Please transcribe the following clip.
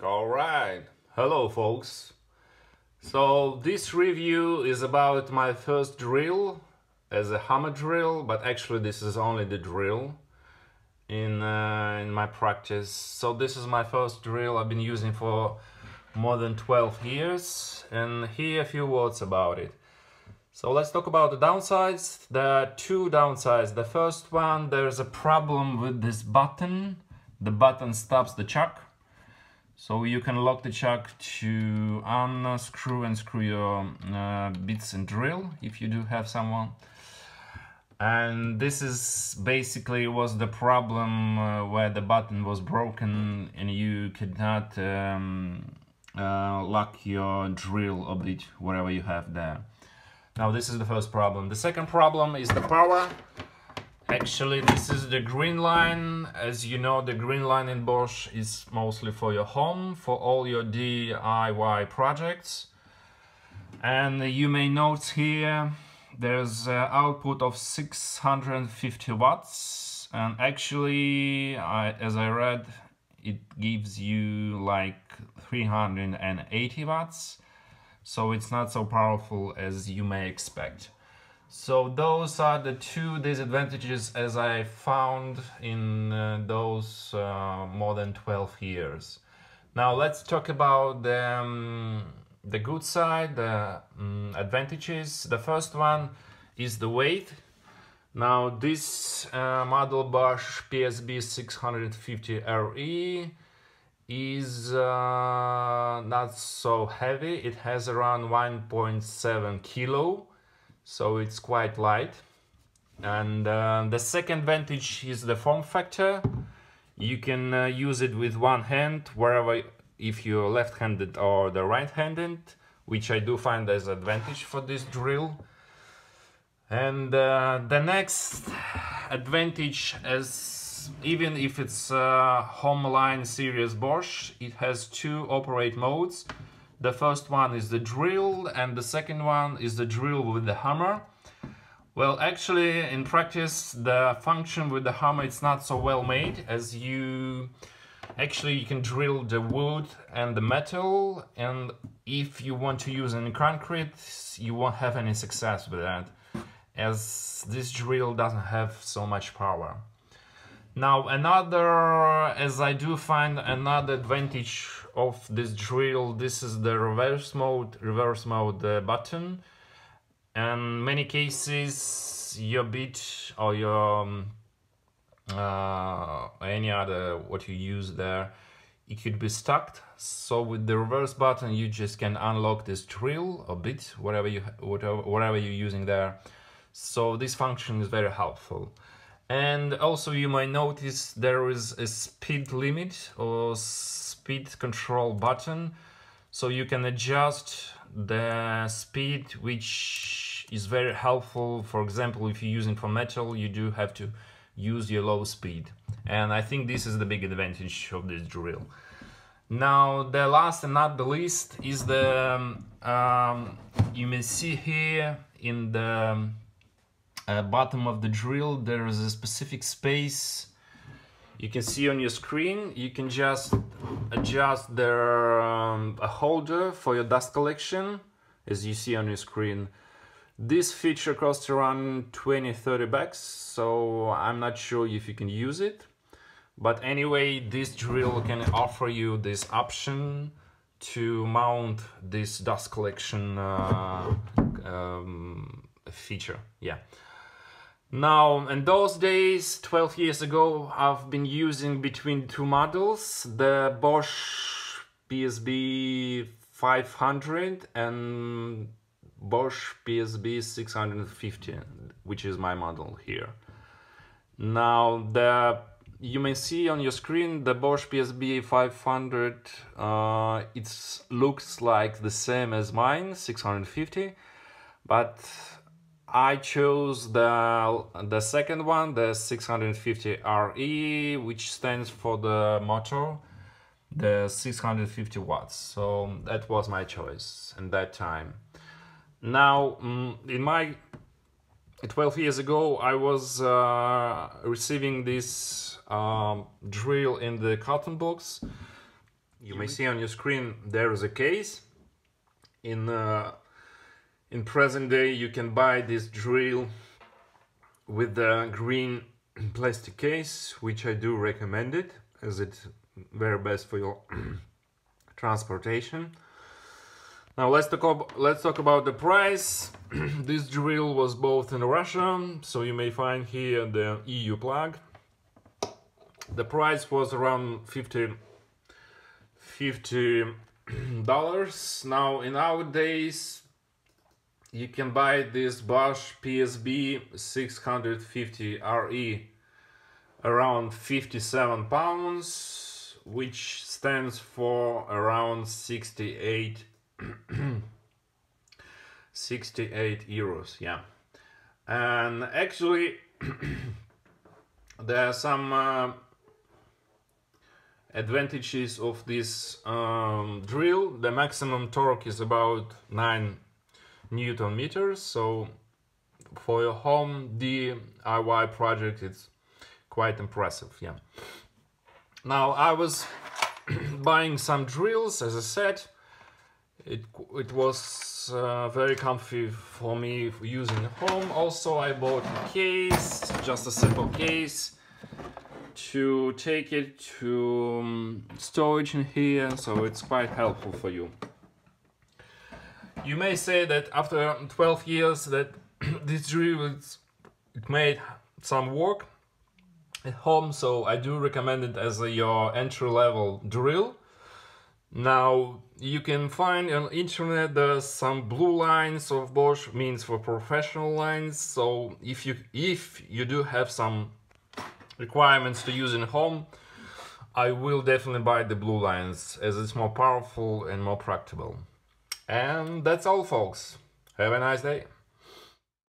All right. Hello, folks. So this review is about my first drill as a hammer drill, but actually this is only the drill in uh, in my practice. So this is my first drill I've been using for more than 12 years, and here a few words about it. So let's talk about the downsides. There are two downsides. The first one, there's a problem with this button. The button stops the chuck so you can lock the chuck to unscrew and screw your uh, bits and drill if you do have someone. And this is basically was the problem uh, where the button was broken and you could not um, uh, lock your drill or bit whatever you have there. Now this is the first problem. The second problem is the power. Actually, this is the green line. As you know, the green line in Bosch is mostly for your home, for all your DIY projects. And you may note here, there's an output of 650 watts. And actually, I, as I read, it gives you like 380 watts. So it's not so powerful as you may expect. So those are the two disadvantages as I found in uh, those uh, more than 12 years. Now let's talk about the, um, the good side, the um, advantages. The first one is the weight. Now this uh, model Bosch PSB 650RE is uh, not so heavy. It has around 1.7 kilo so it's quite light. And uh, the second advantage is the form factor. You can uh, use it with one hand wherever, if you're left-handed or the right-handed, which I do find as advantage for this drill. And uh, the next advantage as even if it's a home line series Bosch, it has two operate modes. The first one is the drill and the second one is the drill with the hammer. Well, actually, in practice, the function with the hammer it's not so well made as you actually you can drill the wood and the metal and if you want to use any concrete you won't have any success with that as this drill doesn't have so much power. Now another, as I do find another advantage of this drill, this is the reverse mode, reverse mode uh, button. And many cases your bit or your um, uh, any other what you use there, it could be stuck. So with the reverse button, you just can unlock this drill or bit, whatever you whatever whatever you're using there. So this function is very helpful. And also you might notice there is a speed limit or speed control button. So you can adjust the speed, which is very helpful. For example, if you're using for metal, you do have to use your low speed. And I think this is the big advantage of this drill. Now, the last and not the least is the, um, um you may see here in the uh, bottom of the drill there is a specific space you can see on your screen. You can just adjust the um, a holder for your dust collection as you see on your screen. This feature costs around 20 30 bucks so i'm not sure if you can use it. But anyway this drill can offer you this option to mount this dust collection uh, um, feature. Yeah now, in those days, 12 years ago, I've been using between two models, the Bosch PSB 500 and Bosch PSB 650, which is my model here. Now, the you may see on your screen the Bosch PSB 500, uh, it looks like the same as mine, 650, but I chose the, the second one, the 650RE, which stands for the motor, the 650 watts. So that was my choice in that time. Now, mm, in my 12 years ago, I was uh, receiving this um, drill in the cotton box. you may see on your screen there is a case in uh, in present day you can buy this drill with the green plastic case which I do recommend it as it's very best for your transportation. Now let's talk let's talk about the price. This drill was both in Russia so you may find here the EU plug. The price was around 50 50 dollars. Now in nowadays you can buy this Bosch PSB 650 RE around 57 pounds which stands for around 68 68 euros yeah. And actually there are some uh, advantages of this um, drill. The maximum torque is about 9 newton meters. So for your home DIY project it's quite impressive yeah. Now I was buying some drills as I said. It, it was uh, very comfy for me for using at home. Also I bought a case just a simple case to take it to um, storage in here so it's quite helpful for you you may say that after 12 years that this drill is, it made some work at home so I do recommend it as a, your entry-level drill now you can find on internet there's some blue lines of Bosch means for professional lines so if you if you do have some requirements to use in home, I will definitely buy the blue lines as it's more powerful and more practical. And that's all folks. Have a nice day.